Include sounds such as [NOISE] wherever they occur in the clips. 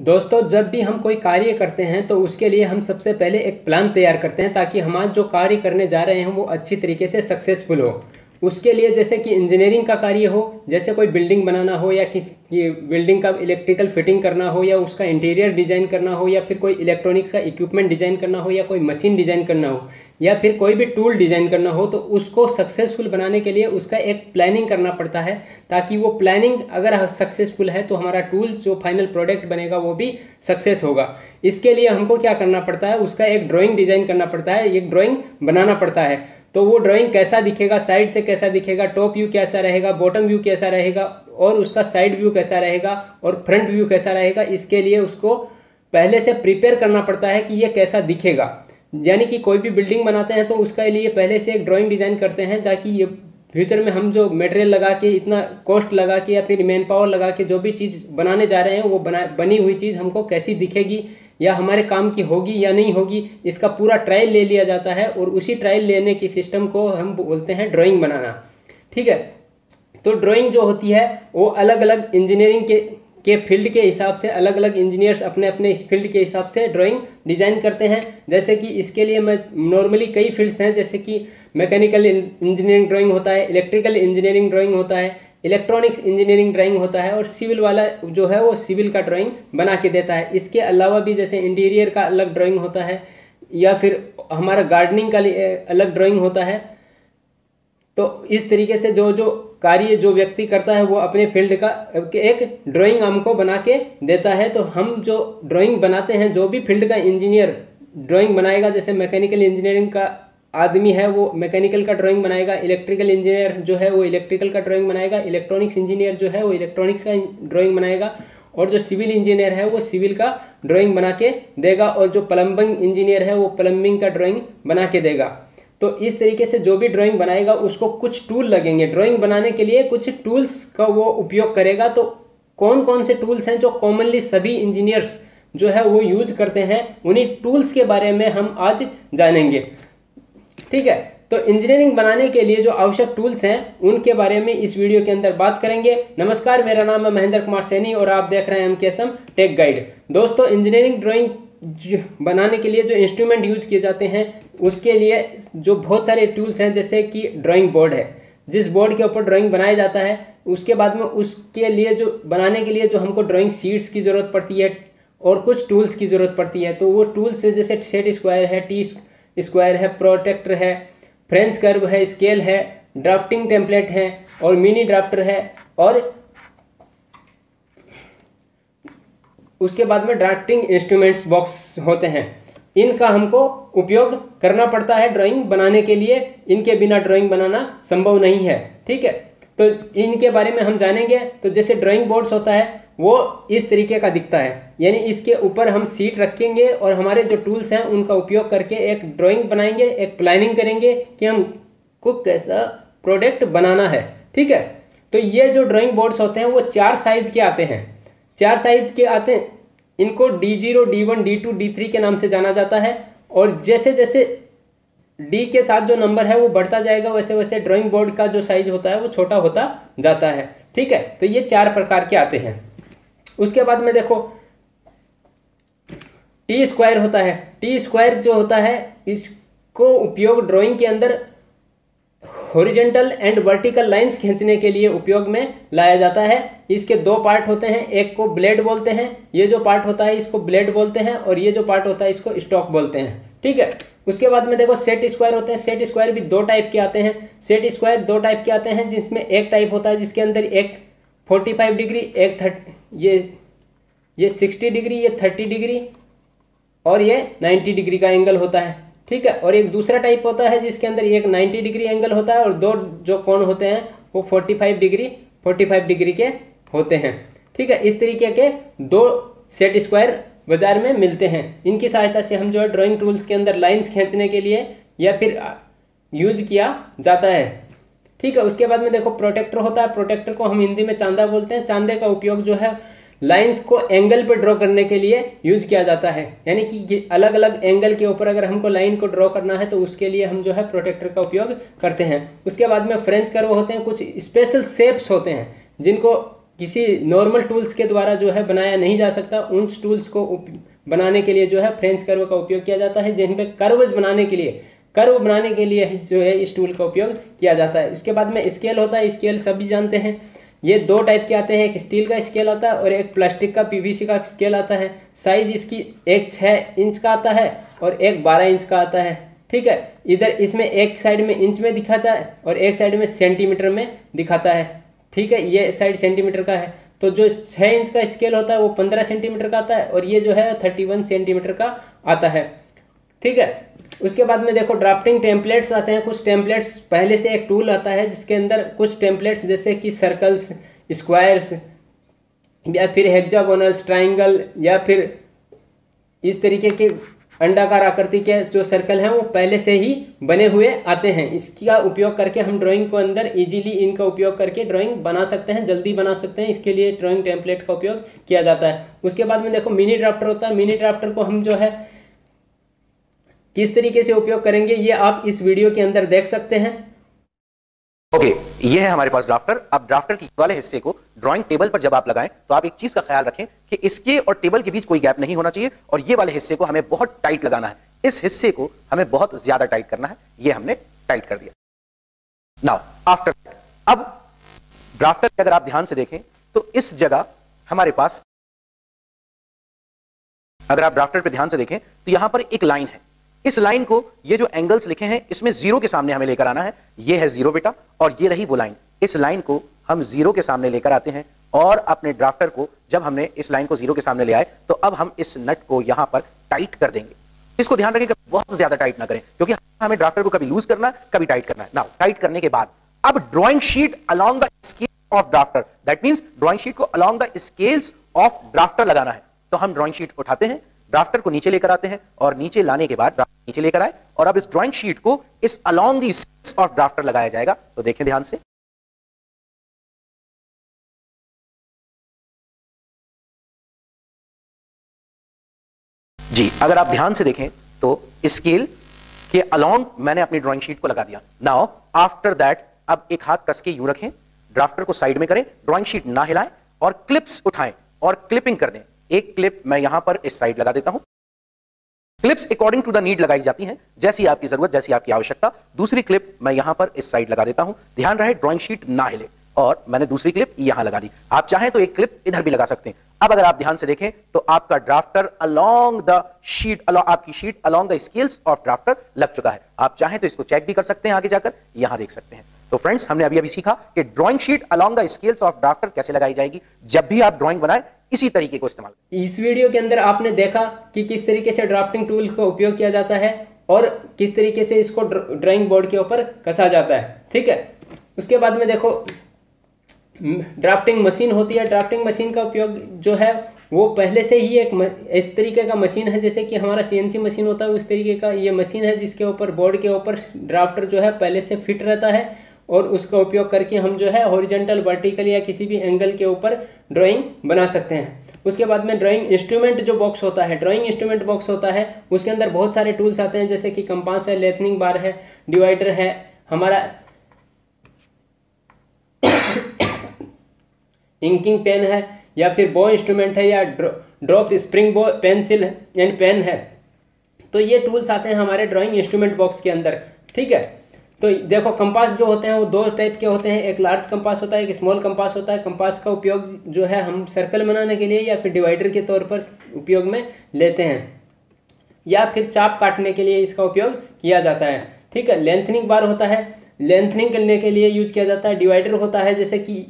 दोस्तों, जब भी हम कोई कार्य करते हैं तो उसके लिए हम सबसे पहले एक प्लान तैयार करते हैं ताकि हमारे जो कार्य करने जा रहे हैं, वो अच्छी तरीके से सक्सेसफुल हो। उसके लिए जैसे कि इंजीनियरिंग का कार्य हो, जैसे कोई बिल्डिंग बनाना हो या किसी बिल्डिंग का इलेक्ट्रिकल फिटिंग करना हो या उसका इंटीरियर डिज़ाइन करना हो या फिर कोई इलेक्ट्रॉनिक्स का इक्विपमेंट डिज़ाइन करना हो या कोई मशीन डिज़ाइन करना हो या फिर कोई भी टूल डिज़ाइन करना हो तो उसको सक्सेसफुल बनाने के लिए उसका एक प्लानिंग करना पड़ता है ताकि वो प्लानिंग अगर सक्सेसफुल है तो हमारा टूल जो फाइनल प्रोडक्ट बनेगा वो भी सक्सेस होगा। इसके लिए हमको क्या करना पड़ता है, उसका एक ड्राइंग डिज़ाइन करना पड़ता है, एक ड्राइंग बनाना पड़ता है। तो वो ड्राइंग कैसा दिखेगा साइड से कैसा दिखेगा टॉप व्यू कैसा रहेगा बॉटम व्यू कैसा रहेगा, और उसका साइड व्यू कैसा रहेगा, और फ्रंट व्यू कैसा रहेगा, इसके लिए उसको पहले से प्रिपेयर करना पड़ता है कि ये कैसा दिखेगा। यानी कि कोई भी बिल्डिंग बनाते हैं तो उसके लिए पहले से एक ड्राइंग डिज़ाइन करते हैं ताकि ये फ्यूचर में हम जो मटेरियल लगा के, इतना कॉस्ट लगा के या फिर मैन पावर लगा के जो भी चीज़ बनाने जा रहे हैं, वो बना, बनी हुई चीज़ हमको कैसी दिखेगी या हमारे काम की होगी या नहीं होगी, इसका पूरा ट्रायल ले लिया जाता है और उसी ट्रायल लेने की सिस्टम को हम बोलते हैं ड्राइंग बनाना। ठीक है? तो ड्राइंग जो होती है, वो अलग अलग इंजीनियरिंग के के फ़ील्ड के हिसाब से अलग अलग इंजीनियर्स अपने अपने फ़ील्ड के हिसाब से ड्राइंग डिज़ाइन करते हैं। जैसे कि इसके लिए मैं नॉर्मली कई फील्ड्स हैं, जैसे कि मैकेनिकल इंजीनियरिंग ड्राइंग होता है इलेक्ट्रिकल इंजीनियरिंग ड्राइंग होता है इलेक्ट्रॉनिक्स इंजीनियरिंग ड्राइंग होता है और सिविल वाला जो है वो सिविल का ड्राइंग बना के देता है। इसके अलावा भी जैसे इंटीरियर का अलग ड्राइंग होता है या फिर हमारा गार्डनिंग का अलग ड्राइंग होता है। तो इस तरीके से जो जो कार्य जो व्यक्ति करता है वो अपने फ़ील्ड का एक ड्राइंग हमको बना के देता है। तो हम जो ड्राइंग बनाते हैं, जो भी फ़ील्ड का इंजीनियर ड्राइंग बनाएगा, जैसे मैकेनिकल इंजीनियरिंग का आदमी है वो मैकेनिकल का ड्राइंग बनाएगा, इलेक्ट्रिकल इंजीनियर जो है वो इलेक्ट्रिकल का ड्राइंग बनाएगा, इलेक्ट्रॉनिक्स इंजीनियर जो है वो इलेक्ट्रॉनिक्स का ड्राइंग बनाएगा और जो सिविल इंजीनियर है वो सिविल का ड्राइंग बना के देगा और जो प्लम्बिंग इंजीनियर है वो प्लम्बिंग का ड्राइंग बना के देगा। तो इस तरीके से जो भी ड्राइंग बनाएगा, उसको कुछ टूल लगेंगे। ड्राइंग बनाने के लिए कुछ टूल्स का वो उपयोग करेगा। तो कौन कौन से टूल्स हैं जो कॉमनली सभी इंजीनियर्स जो है वो यूज़ करते हैं, उन्हीं टूल्स के बारे में हम आज जानेंगे। ठीक है? तो इंजीनियरिंग बनाने के लिए जो आवश्यक टूल्स हैं, उनके बारे में इस वीडियो के अंदर बात करेंगे। नमस्कार, मेरा नाम है महेंद्र कुमार सैनी और आप देख रहे हैं एम टेक गाइड दोस्तों इंजीनियरिंग ड्राइंग बनाने के लिए जो इंस्ट्रूमेंट यूज़ किए जाते हैं, उसके लिए जो बहुत सारे टूल्स हैं, जैसे कि ड्राइंग बोर्ड है। जिस बोर्ड के ऊपर ड्राइंग बनाया जाता है, उसके बाद में उसके लिए जो बनाने के लिए जो हमको ड्राइंग शीट्स की ज़रूरत पड़ती है और कुछ टूल्स की ज़रूरत पड़ती है तो वो टूल्स जैसे सेट स्क्वायर है टी स्क्वायर है प्रोटेक्टर है, फ्रेंच कर्व है, स्केल है, ड्राफ्टिंग टेम्पलेट है और मिनी ड्राफ्टर है और उसके बाद में ड्राफ्टिंग इंस्ट्रूमेंट्स बॉक्स होते हैं। इनका हमको उपयोग करना पड़ता है ड्राइंग बनाने के लिए। इनके बिना ड्राइंग बनाना संभव नहीं है, ठीक है? तो इनके बारे में हम जानेंगे। तो जैसे ड्राइंग बोर्ड्स होता है, वो इस तरीके का दिखता है। यानी इसके ऊपर हम सीट रखेंगे और हमारे जो टूल्स हैं, उनका उपयोग करके एक ड्राइंग बनाएँगे, एक प्लानिंग करेंगे कि हम को कैसा प्रोडक्ट बनाना है। ठीक है? तो ये जो ड्राइंग बोर्ड्स होते हैं, वो चार साइज़ के आते हैं। चार साइज़ के आते हैं। इनको D zero D one D two D three के नाम से जाना जाता है और जैसे जैसे डी के साथ जो नंबर है, वो बढ़ता जाएगा वैसे वैसे ड्राइंग बोर्ड का जो साइज़ होता है, वो छोटा होता जाता है। ठीक है? तो ये चार प्रकार के आते हैं। उसके बाद में देखो टी स्क्वायर होता है। टी स्क्वायर जो होता है, इसको उपयोग ड्राइंग के अंदर हॉरिजेंटल एंड वर्टिकल लाइंस खींचने के लिए उपयोग में लाया जाता है। इसके दो पार्ट होते हैं, एक को ब्लेड बोलते हैं, ये जो पार्ट होता है इसको ब्लेड बोलते हैं और ये जो पार्ट होता है इसको स्टॉक बोलते हैं। ठीक है? उसके बाद में देखो सेट स्क्वायर होते हैं। सेट स्क्वायर भी दो टाइप के आते हैं। सेट स्क्वायर दो टाइप के आते हैं, जिसमें एक टाइप होता है, जिसके अंदर एक 45 डिग्री एक थर्ट ये ये 60 डिग्री ये 30 डिग्री और ये 90 डिग्री का एंगल होता है, ठीक है? और एक दूसरा टाइप होता है जिसके अंदर एक 90 डिग्री एंगल होता है और दो जो कोण होते हैं वो 45 डिग्री 45 डिग्री के होते हैं, ठीक है? इस तरीके के दो सेट स्क्वायर बाज़ार में मिलते हैं। इनकी सहायता से हम जो है ड्राइंग टूल्स के अंदर लाइंस खींचने के लिए या फिर यूज़ किया जाता है, ठीक है? उसके बाद में देखो, प्रोटेक्टर होता है। प्रोटेक्टर को हम हिंदी में चांदा बोलते हैं। चांदे का उपयोग जो है लाइंस को एंगल पर ड्रॉ करने के लिए यूज़ किया जाता है। यानी कि अलग अलग एंगल के ऊपर अगर हमको लाइन को ड्रॉ करना है तो उसके लिए हम जो है प्रोटेक्टर का उपयोग करते हैं। उसके बाद में फ्रेंच कर्व होते हैं, कुछ स्पेशल शेप्स होते हैं, जिनको किसी नॉर्मल टूल्स के द्वारा जो है बनाया नहीं जा सकता। उन टूल्स को बनाने के लिए जो है फ्रेंच कर्व का उपयोग किया जाता है, जिन पे कर्व्स बनाने के लिए, कर्व बनाने के लिए जो है इस टूल का उपयोग किया जाता है। इसके बाद में स्केल होता है, स्केल सभी जानते हैं। ये दो टाइप के आते हैं, एक स्टील का स्केल आता है और एक प्लास्टिक का पीवीसी का स्केल आता है। साइज़ इसकी एक छः इंच का आता है और एक बारह इंच का आता है। ठीक है? इधर इसमें एक साइड में इंच में दिखाता है और एक साइड में सेंटीमीटर में दिखाता है। ठीक है? ये साइड सेंटीमीटर का है। तो जो छः इंच का स्केल होता है, वो पंद्रह सेंटीमीटर का आता है और ये जो है थर्टी वन सेंटीमीटर का आता है। ठीक है? उसके बाद में देखो ड्राफ्टिंग टेम्पलेट्स आते हैं। कुछ टेम्पलेट्स पहले से एक टूल आता है, जिसके अंदर कुछ टेम्पलेट्स जैसे कि सर्कल्स स्क्वायर्स या फिर हेक्जागोनल्स ट्राइंगल या फिर इस तरीके के अंडाकार आकृति के जो सर्कल हैं, वो पहले से ही बने हुए आते हैं। इसका उपयोग करके हम ड्राइंग को अंदर इजीली इनका उपयोग करके ड्राइंग बना सकते हैं, जल्दी बना सकते हैं। इसके लिए ड्राइंग टेम्पलेट का उपयोग किया जाता है। उसके बाद में देखो मिनी ड्राफ्टर होता है। मिनी ड्राफ्टर को हम जो है किस तरीके से उपयोग करेंगे ये आप इस वीडियो के अंदर देख सकते हैं। ओके okay, ये है हमारे पास ड्राफ्टर। अब ड्राफ्टर के वाले हिस्से को ड्राइंग टेबल पर जब आप लगाएँ तो आप एक चीज़ का ख्याल रखें कि इसके और टेबल के बीच कोई गैप नहीं होना चाहिए और ये वाले हिस्से को हमें बहुत टाइट लगाना है। इस हिस्से को हमें बहुत ज़्यादा टाइट करना है। ये हमने टाइट कर दिया। नाउ आफ्टर अब ड्राफ्टर अगर आप ध्यान से देखें तो इस जगह हमारे पास अगर आप ड्राफ्टर पर ध्यान से देखें तो यहाँ पर एक लाइन है। इस लाइन को ये जो एंगल्स लिखे हैं, इसमें ज़ीरो के सामने हमें लेकर आना है। ये है ज़ीरो बेटा, और ये रही वो लाइन। इस लाइन को हम ज़ीरो के सामने लेकर आते हैं, और अपने ड्राफ्टर को, जब हमने इस लाइन को ज़ीरो के सामने ले आए तो अब हम इस नट को यहाँ पर टाइट कर देंगे। इसको ध्यान रखें बहुत ज़्यादा टाइट ना करें, क्योंकि हमें ड्राफ्टर को कभी लूज करना, कभी टाइट करना है। ना टाइट करने के बाद, अब drawing sheet along the scale of drafter that mean drawing sheet को along the scales of drafter लगाना है। तो हम ड्रॉइंग शीट उठाते हैं ड्राफ्टर को नीचे लेकर आते हैं और नीचे लाने के बाद नीचे लेकर आए और अब इस ड्राइंग शीट को इस अलॉन्ग दी ऑफ़ ड्राफ्टर लगाया जाएगा। तो देखें ध्यान से। जी, अगर आप ध्यान से देखें तो स्केल के अलॉन्ग मैंने अपनी ड्राइंग शीट को लगा दिया। नाउ आफ्टर दैट अब एक हाथ कस के यूँ रखें ड्राफ्टर को साइड में करें ड्राइंग शीट ना हिलाएँ और क्लिप्स उठाएँ और क्लिपिंग कर दें। एक क्लिप मैं यहाँ पर इस साइड लगा देता हूँ। Clips according to the need लगाई जाती हैं, जैसी आपकी ज़रूरत, जैसी आपकी आवश्यकता। दूसरी क्लिप मैं यहाँ पर इस साइड लगा देता हूँ। ध्यान रहे ड्राइंग शीट ना हिले। और मैंने दूसरी क्लिप यहाँ लगा दी। आप चाहें तो एक क्लिप इधर भी लगा सकते हैं। अब अगर आप ध्यान से देखें तो आपका ड्राफ्टर अलोंग द शीट आपकी sheet along the scales of drafter लग चुका है। आप चाहें तो इसको चेक भी कर सकते हैं आगे जाकर। यहाँ देख सकते हैं। तो फ्रेंड्स हमने अभी अभी सीखा कि drawing sheet along the scales of drafter कैसे लगाई जाएगी। जब भी आप ड्राइंग बनाए, इसी तरीके को इस्तेमाल इस वीडियो के अंदर आपने देखा कि किस तरीके से ड्राफ्टिंग टूल का उपयोग किया जाता है और किस तरीके से इसको ड्राइंग बोर्ड के ऊपर कसा जाता है। ठीक है? उसके बाद में देखो ड्राफ्टिंग मशीन होती है। ड्राफ्टिंग मशीन का उपयोग जो है, वो पहले से ही एक इस तरीके का मशीन है। जैसे कि हमारा सीएनसी मशीन होता है, उस तरीके का ये मशीन है जिसके ऊपर बोर्ड के ऊपर ड्राफ्टर जो है, पहले से फिट रहता है। और उसका उपयोग करके हम जो है हॉरिजेंटल वर्टिकल या किसी भी एंगल के ऊपर ड्राइंग बना सकते हैं। उसके बाद में ड्राइंग इंस्ट्रूमेंट जो बॉक्स होता है ड्राइंग इंस्ट्रूमेंट बॉक्स होता है, उसके अंदर बहुत सारे टूल्स आते हैं, जैसे कि कंपास है लेथनिंग बार है डिवाइडर है, हमारा [COUGHS] इंकिंग पेन है, या फिर बो इंस्ट्रूमेंट है, या drop spring bow pencil and pen है। तो ये टूल्स आते हैं हमारे ड्राइंग इंस्ट्रूमेंट बॉक्स के अंदर, ठीक है? तो देखो कंपास जो होते हैं, वो दो टाइप के होते हैं। एक लार्ज कंपास होता है, एक स्मॉल कंपास होता है। कंपास का उपयोग जो है, हम सर्कल बनाने के लिए या फिर डिवाइडर के तौर पर उपयोग में लेते हैं। या फिर चाप काटने के लिए इसका उपयोग किया जाता है। ठीक है लेंथनिंग बार होता है। लेंथनिंग करने के लिए यूज़ किया जाता है। डिवाइडर होता है, जैसे कि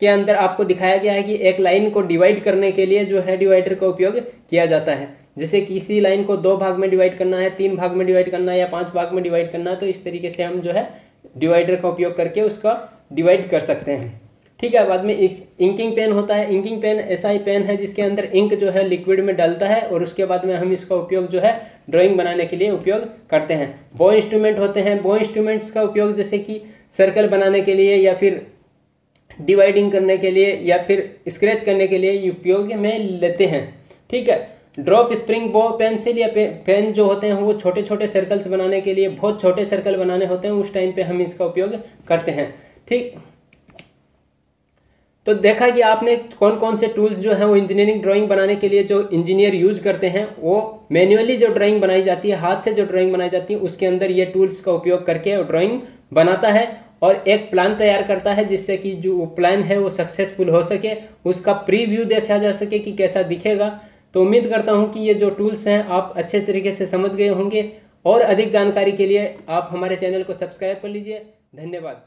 के अंदर आपको दिखाया गया है कि एक लाइन को डिवाइड करने के लिए जो है डिवाइडर का उपयोग किया जाता है। जैसे किसी लाइन को दो भाग में डिवाइड करना है, तीन भाग में डिवाइड करना है या पाँच भाग में डिवाइड करना है तो इस तरीके से हम जो है डिवाइडर का उपयोग करके उसका डिवाइड कर सकते हैं। ठीक है, बाद में इंकिंग पेन होता है। इंकिंग पेन ऐसा ही पेन है जिसके अंदर इंक जो है लिक्विड में डलता है और उसके बाद में हम इसका उपयोग जो है ड्राइंग बनाने के लिए उपयोग करते हैं। बो इंस्ट्रूमेंट होते हैं। बो इंस्ट्रूमेंट्स का उपयोग जैसे कि सर्कल बनाने के लिए या फिर डिवाइडिंग करने के लिए या फिर स्क्रैच करने के लिए उपयोग में लेते हैं। ठीक है ड्रॉप स्प्रिंग बो पेंसिल या पेन जो होते हैं, वो छोटे छोटे सर्कल्स बनाने के लिए, बहुत छोटे सर्कल बनाने होते हैं, उस टाइम पे हम इसका उपयोग करते हैं। ठीक? तो देखा कि आपने कौन कौन से टूल्स जो हैं, वो इंजीनियरिंग ड्राइंग बनाने के लिए जो इंजीनियर यूज़ करते हैं, वो मैन्युअली जो ड्राइंग बनाई जाती है, हाथ से जो ड्राइंग बनाई जाती है, उसके अंदर ये टूल्स का उपयोग करके ड्राइंग बनाता है और एक प्लान तैयार करता है, जिससे कि जो प्लान है, वो सक्सेसफुल हो सके। उसका प्रीव्यू देखा जा सके कि कैसा दिखेगा। तो उम्मीद करता हूँ कि ये जो टूल्स हैं आप अच्छे तरीके से समझ गए होंगे और अधिक जानकारी के लिए आप हमारे चैनल को सब्सक्राइब कर लीजिए। धन्यवाद।